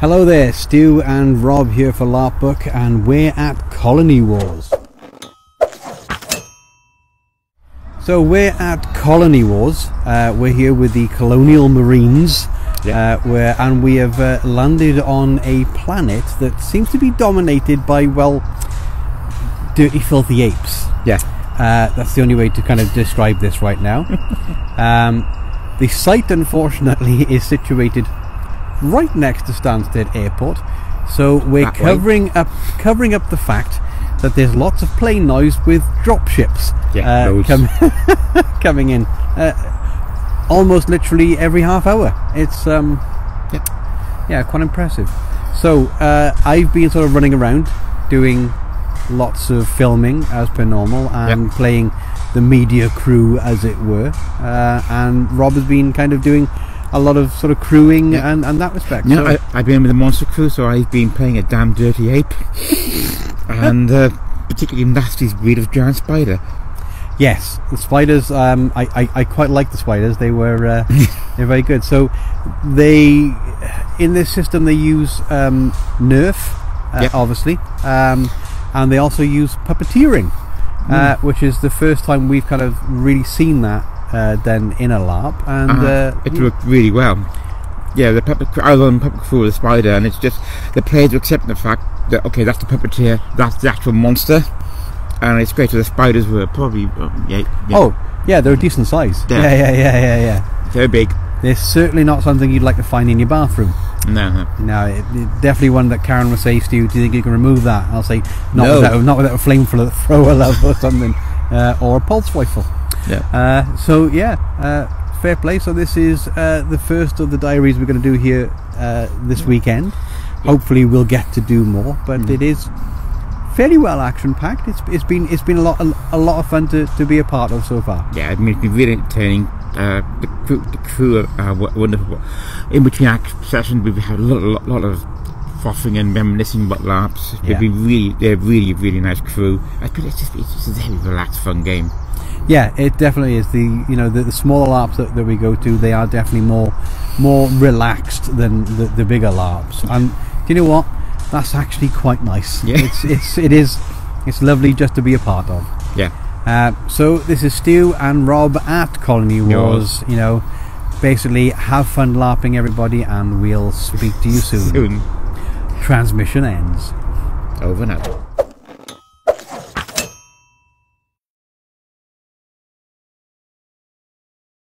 Hello there, Stu and Rob here for LARP Book, and we're at Colony Wars. So we're at Colony Wars. Uh, we're here with the Colonial Marines, uh, where and we have uh, landed on a planet that seems to be dominated by well, dirty, filthy apes. Yeah. Uh, that's the only way to kind of describe this right now. um, the site, unfortunately, is situated right next to Stansted Airport, so we're That way. covering up covering up the fact that there's lots of plane noise with dropships Yeah, uh, com- coming in, uh, almost literally every half hour. It's um, Yep. yeah, quite impressive. So uh, I've been sort of running around doing lots of filming as per normal and Yep. playing the media crew as it were. Uh, and Rob has been kind of doing a lot of sort of crewing Yeah. and, and that respect. No, So- I, I've been with the Monster Crew, so I've been playing a damn dirty ape, and uh, particularly nasty breed of giant spider. Yes, the spiders. Um, I, I, I quite like the spiders. They were uh, they're very good. So they in this system they use um, Nerf, uh, Yep. obviously, um, and they also use puppeteering, uh, Hmm. which is the first time we've kind of really seen that uh, done in a LARP. And Uh, uh, it worked really well. Yeah, the puppet. I was on puppet crew with the spider, and it's just the players are accepting the fact that okay, that's the puppeteer, that's the actual monster, and it's great. So the spiders were probably um, yeah, yeah, oh yeah, they're a decent size. Yeah. Yeah, yeah, yeah, yeah, yeah. they're big. They're certainly not something you'd like to find in your bathroom. No, no. No, it, it- definitely one that Karen would say, Stu, do you think you can remove that? I'll say, not, No. without, not without a flamethrower thrower love or something, uh, or a pulse rifle. Yeah. Uh, so, yeah, uh, fair play. So, this is uh, the first of the diaries we're going to do here uh, this weekend. Hopefully, we'll get to do more, but Mm. it is fairly well action packed. It's, it's been it's been a lot a, lot of fun to, to be a part of so far. Yeah, I mean, it's been really entertaining. Uh, the crew, the crew are uh, wonderful. In between act sessions, we've had a lot, lot, lot of frothing and reminiscing about LARPs. They've been really, they're really, really nice crew. I think it's just, it's just a very relaxed, fun game. Yeah, it definitely is. The you know the, the smaller LARPs that, that we go to, they are definitely more more relaxed than the, the bigger LARPs. And do you know what? That's actually quite nice. Yeah. It's it's it is it's lovely just to be a part of. Yeah. Uh, so this is Stu and Rob at Colony Wars. You know, basically have fun LARPing everybody, and we'll speak to you soon. Soon. Transmission ends. Over and out.